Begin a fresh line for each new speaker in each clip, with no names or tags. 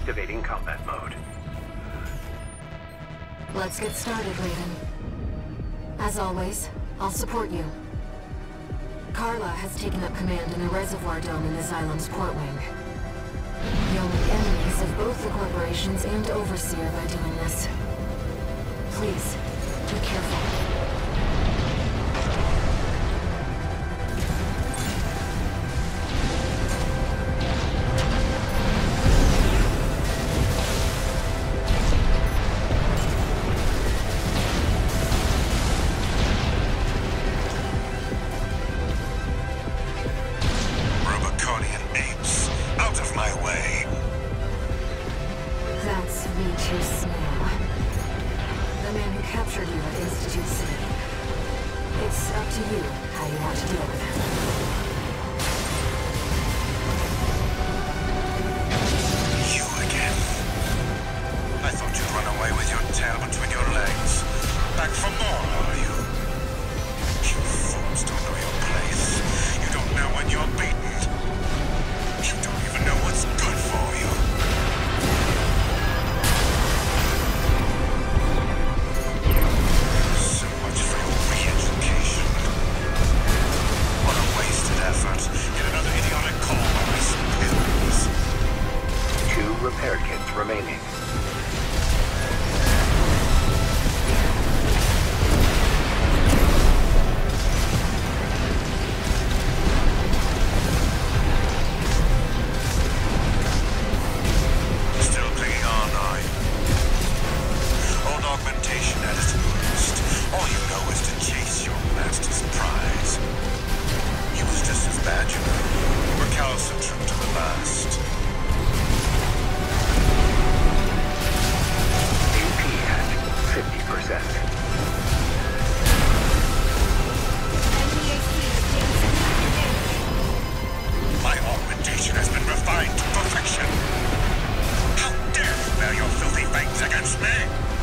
Activating combat mode.
Let's get started, Raven. As always, I'll support you. Carla has taken up command in the reservoir dome in the Xylem's port wing. You'll make enemies of both the corporations and Overseer by doing this. Please, be careful. V2 The man who captured you at Institute City. It's up to you how you want to deal with him.
You again. I thought you'd run away with your tail between your legs. Back for more, are you? You fools don't know your
repair kits remaining.
Augmentation has been refined to perfection. How dare you bear your filthy fangs against me?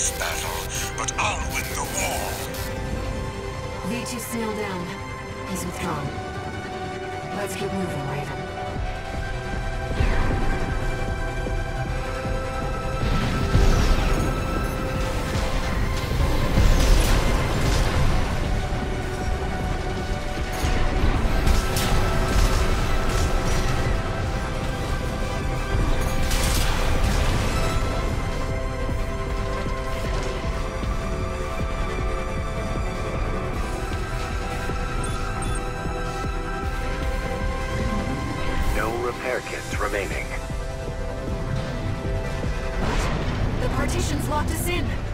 This battle, but I'll win the war!
V2 Snail down. He's withdrawn. Let's keep moving, Raven.
Repair kits remaining.
The partition's locked us in.